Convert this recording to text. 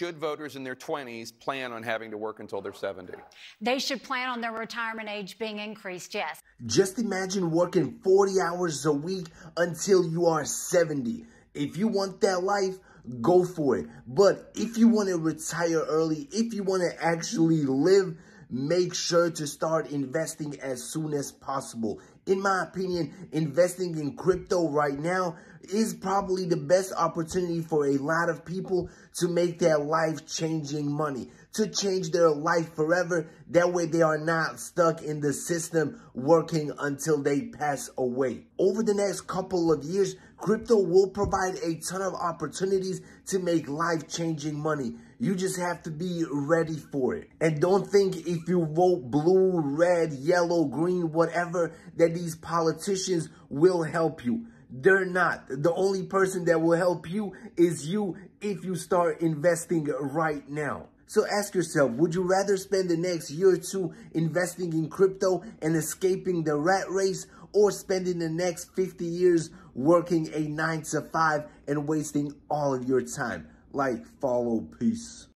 should voters in their 20s plan on having to work until they're 70? They should plan on their retirement age being increased, yes. Just imagine working 40 hours a week until you are 70. If you want that life, go for it. But if you want to retire early, if you want to actually live, make sure to start investing as soon as possible. In my opinion, investing in crypto right now is probably the best opportunity for a lot of people to make their life changing money, to change their life forever. That way they are not stuck in the system working until they pass away. Over the next couple of years, crypto will provide a ton of opportunities to make life changing money. You just have to be ready for it. And don't think if you vote blue, red, yellow, green, whatever, that these politicians will help you. They're not. The only person that will help you is you if you start investing right now. So ask yourself, would you rather spend the next year or two investing in crypto and escaping the rat race or spending the next 50 years working a 9 to 5 and wasting all of your time? Like, follow, peace.